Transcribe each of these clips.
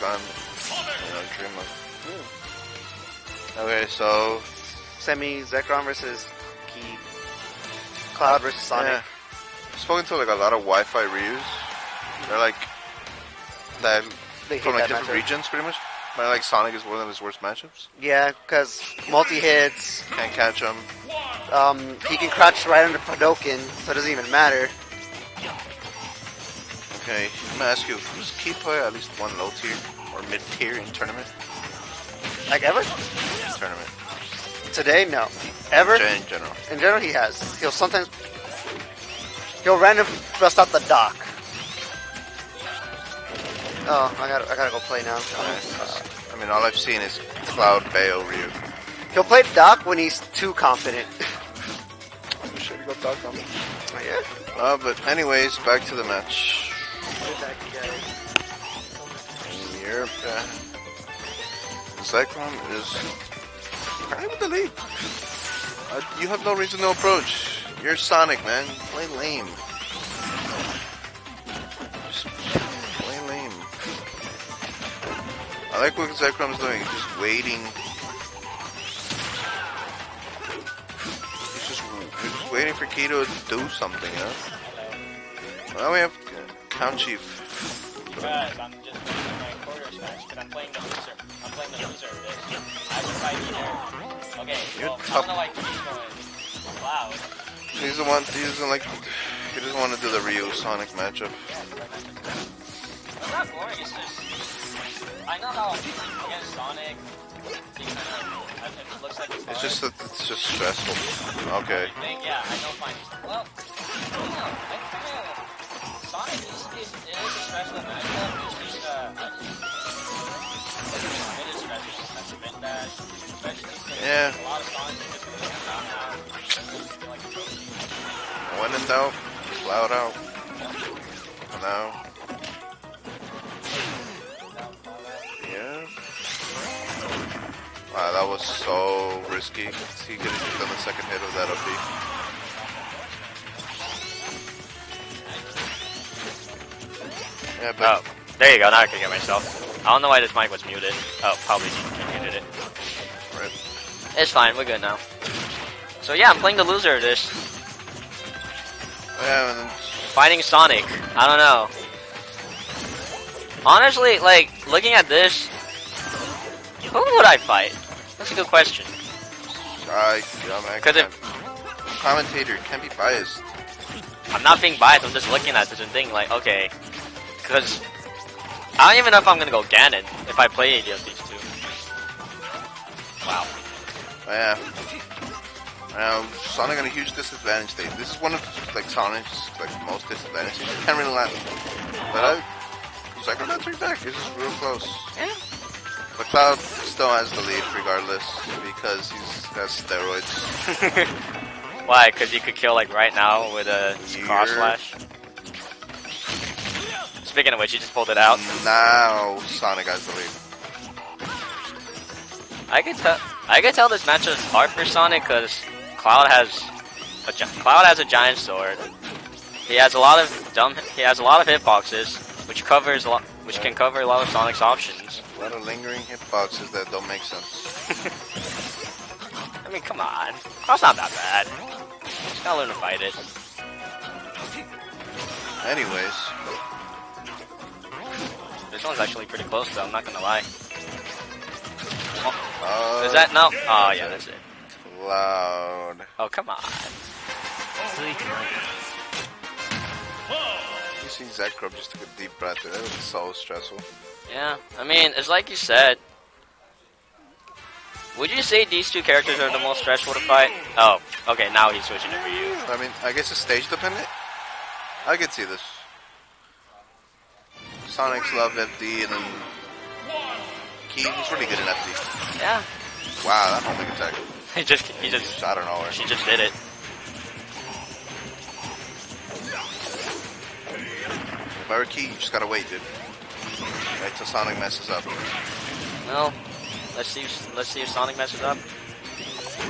gone. You know, dream of. Okay, so Semi Zekrom versus Ki. Cloud versus Sonic. Yeah. I've spoken to like a lot of Wi-Fi Ryus. They're like that They hate from like that different matchup. regions, pretty much. But like Sonic is one of his worst matchups. Yeah, because multi hits. Can't catch him. Um, he can crouch right under Hadouken, so it doesn't even matter. Okay, I'm gonna ask you: Does Ki play at least one low tier or mid tier in tournament? Like ever? Tournament. Today, no. Ever? In general. In general, he has. He'll sometimes he'll random bust out the Doc. Oh, I gotta, I gotta go play now. I mean, all I've seen is Cloud Bayo Ryu. He'll play Doc when he's too confident. Should we go talk on me? yeah. Uh, but anyways, back to the match. Yep. Uh, Zekrom is currently with the lead. Uh, you have no reason to approach. You're Sonic, man. Play lame. Play lame. I like what Zekrom's doing. Just waiting. He's just, just waiting for Keto to do something, huh? Well, we have Count Chief. Guys, I'm just playing my quarters match because I'm playing the loser. I'm playing the loser of this. I to fight either. Okay, You're well, I tough. don't know why he's going Cloud. He's the one. He doesn't like. He doesn't want to do the Ryu Sonic matchup. It's not boring, it's just. I know how against Sonic, he. It looks like it's. It's just that it's just stressful. Okay. Yeah, I know fine. Well, you know, I. Sonic is, is, is a matchup. It's just, uh. It is stressful. That's a. Yeah. a lot of Sonic is just trophy. When out. Now. Yeah. Wow, that was so risky. He could have done the second hit of that up Yeah, but Oh, there you go. Now I can hear myself. I don't know why this mic was muted. Oh, probably muted it. Rip. It's fine. We're good now. So yeah, I'm playing the loser of this. yeah, then Fighting Sonic. I don't know. Honestly, like, looking at this, who would I fight? That's a good question. I'm Because if commentator can't be biased. I'm not being biased, I'm just looking at this and thinking like, okay, because I don't even know if I'm gonna go Ganon if I play any of these two. Wow. Yeah. Now, Sonic at a huge disadvantage state. This is one of like Sonic's like most disadvantages. You can't really land. But I, Second not three back. This is real close. Yeah. But Cloud still has the lead regardless because he's got steroids. Why? Because you could kill like right now with a cross Yeah. slash. Speaking of which, you just pulled it out. Now Sonic has the lead. I could tell. I could tell this match is hard for Sonic because Cloud has a Cloud has a giant sword. He has a lot of dumb. He has a lot of hitboxes, which covers a lot, which can cover a lot of Sonic's options. A lot of lingering hitboxes that don't make sense. I mean, come on, Cloud's not that bad. Just gotta learn to fight it. Anyways, This one's actually pretty close, though. I'm not gonna lie. uh, Is that no? Oh yeah, that's it. Cloud? Oh come on. You see Zach just took a deep breath. there. That was so stressful. Yeah, I mean, it's like you said. Would you say these two characters are the most stressful to fight? Oh, okay, now he's switching to you. I mean, I guess it's stage dependent. I could see this. Sonic's love FD and then Ki, he's really good in FD. Yeah, Wow, that homing attack. he just, he just, Shot her nowhere. she just did it. If I were Ki, you just gotta wait, dude. Wait till Sonic messes up. Well, let's see, if, let's see if Sonic messes up.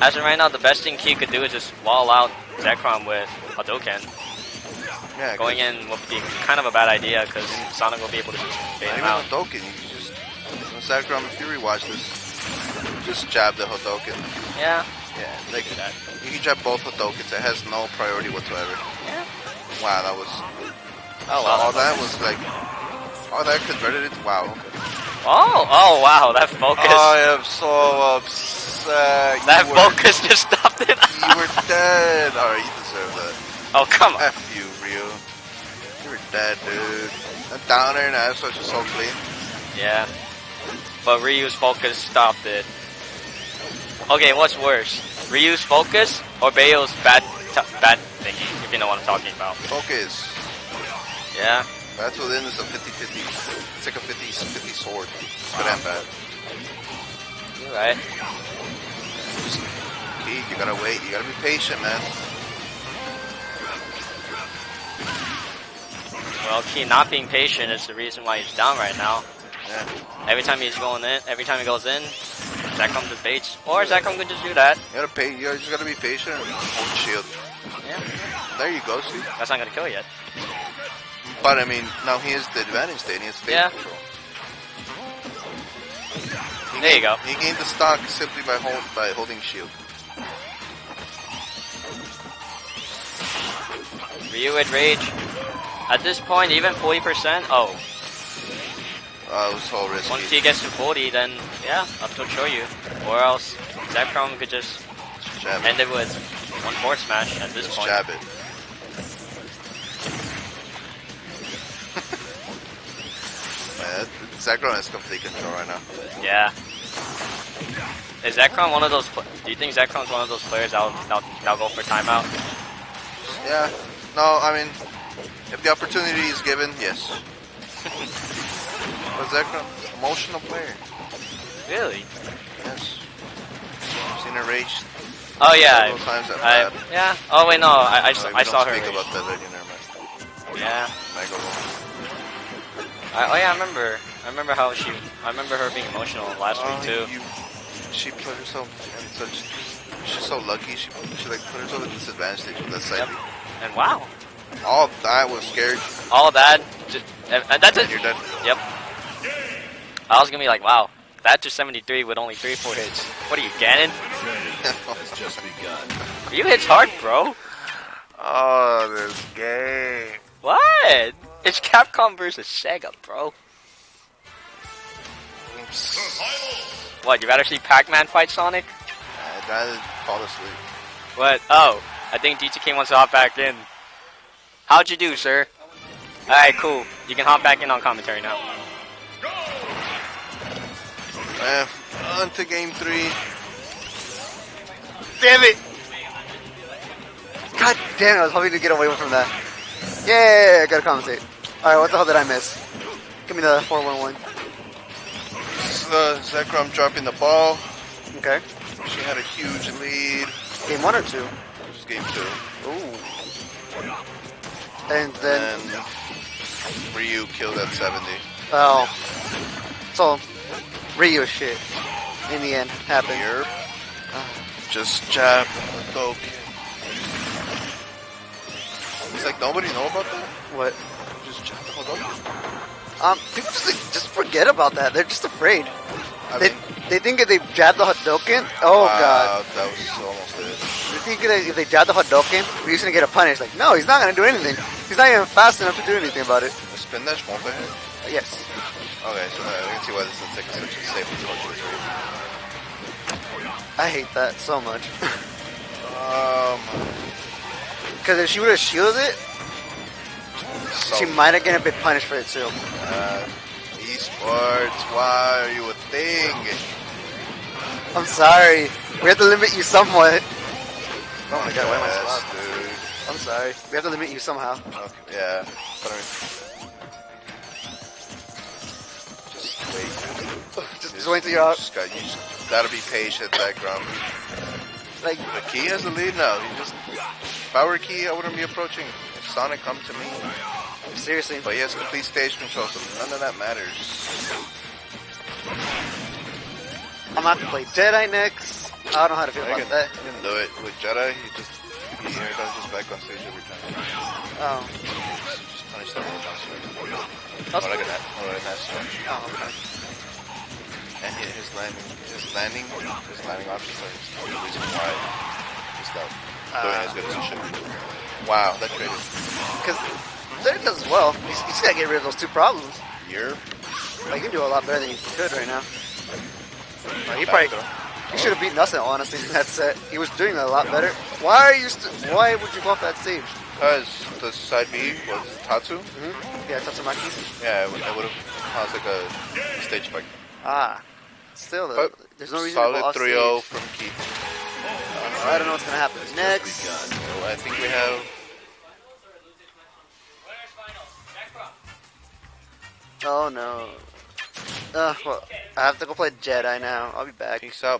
As of right now, the best thing Ki could do is just wall out Zekrom with Hadouken. Yeah, Going in will be kind of a bad idea because Sonic will be able to bait him even out. with Doken, you can just Sakura, if you rewatch this, just jab the Hadouken. Yeah. Yeah, like that. you can jab both Hadoukens. It has no priority whatsoever. Yeah. Wow, that was Oh so all that was like all that converted it. Wow. Oh, oh wow, that focus. I am so upset. that you were, focus just stopped it. You were dead. Alright, you deserve that. oh come on. F you, Ryu. You're dead, dude. A downer and ass was just so clean. Yeah. But Ryu's focus stopped it. Okay, what's worse? Ryu's focus or Bayo's bad bad thingy, if you know what I'm talking about. Focus. Yeah. That's within is a 50-50. It's like a 50-50 sword. It's Good and bad. You're right. Ki, you gotta wait. You gotta be patient, man. Well, Ki not being patient is the reason why he's down right now. Yeah. Every time he's going in, every time he goes in, Zekrom just baits. Or Zekrom could just do that. You gotta pay. You just gotta be patient and hold shield. Yeah. There you go, see. That's not gonna kill yet. But I mean, now he has the advantage. Then he has phase Yeah. control. He There you gained- go. He gained the stock simply by hold by holding shield. Ryu with Rage. At this point, even 40%, oh, Uh, it was so risky. once he gets to 40, then yeah, up to show you. Or else, Zekrom could just jab it. end it with one more smash at this Just point. jab it. Man, Zekrom has complete control right now. Yeah. Is Zekrom one of those? Do you think Zekrom's one of those players that'll, that'll, that'll go for timeout? Yeah. No, I mean, if the opportunity is given, yes. but Zekrom, emotional player. Really? Yes. I've seen her rage Oh yeah. several times I, bad. yeah. Oh wait, no. I, I, Like, saw- I saw her. speak rage. about that already, never mind. Yeah. I, oh yeah, I remember. I remember how she. I remember her being emotional last Oh, week too. You, she put herself in such. She's so lucky. She she like put herself at disadvantage with that side. Yep. And wow, All that was scary. all that. Just, and, and that's it. You're dead. Yep. I was gonna be like, wow, that to 73 with only three, four hits. What are you, Ganon? has just begun. You hit hard, bro. oh, this game. What? It's Capcom versus Sega, bro. What? You rather see Pac-Man fight Sonic? Uh, I'd rather fall asleep. What? Oh, I think DTK wants to hop back in. How'd you do, sir? Alright, cool. You can hop back in on commentary now. Uh, on to game three. Damn it! God damn it, I was hoping to get away from that. Yeah, I gotta compensate. Alright, what the hell did I miss? Give me the 411. Uh, Zekrom dropping the ball. Okay. She had a huge lead. Game one or two? This is game two. Ooh. And then, And Ryu killed at 70. oh. So, Ryu shit. In the end, happened. Here. Just jab poke. It's like nobody know about that? What? Just jab the Hadouken. Um, people just, like, just forget about that. They're just afraid. I They, mean, they think if they jab the Hadouken, oh wow, god. that was almost it. They think if they jab the Hadouken, Ryu's gonna get a punish. Like, no, he's not gonna do anything. He's not even fast enough to do anything about it. The spin dash multi hit? Yes. Okay, so uh, I can see why this is like such a safe approach to. I hate that so much. Um, Because if she would have shielded it, so, she might have gotten a bit punished for it too. uh, esports, why are you a thing? I'm sorry. We have to limit you somewhat. Oh my God, why am I so loud? Dude. I'm sorry. We have to limit you somehow. Okay, yeah, but I mean, just wait. Just, just wait till you're out. Just got, you just gotta be patient, that background. Um, like, The Ki has the lead now. He just, if I were Ki, I wouldn't be approaching. If Sonic come to me, seriously. but he has complete stage control, so none of that matters. I'm gonna have to play Jedi next. I don't know how to feel I about that. I can do it with Jedi. He just, he air dodges just back on stage every time. Oh. Just, punish them with. That's Or like an, or an Oh, okay. and hit his landing, his landing, his landing options are the reason why he's not doing uh. as good as he should. Wow, that traded. Because Derek does as well. Just, you just gotta get rid of those two problems. Year. Like, you can do a lot better than you could right now. Like, he probably he should have beaten us in honestly in that set. He was doing a lot better. Why are you? St- why would you go off that stage? Because the side B was Tatsu. Mm-hmm. Yeah, Tatsumaki. Yeah, it would have caused like a stage spike. Ah, still, though, But there's no reason to go solid 3-0 from Keith. I don't know what's gonna happen next. I think we have Oh no. Uh, well, I have to go play Jedi now. I'll be back. Peace out.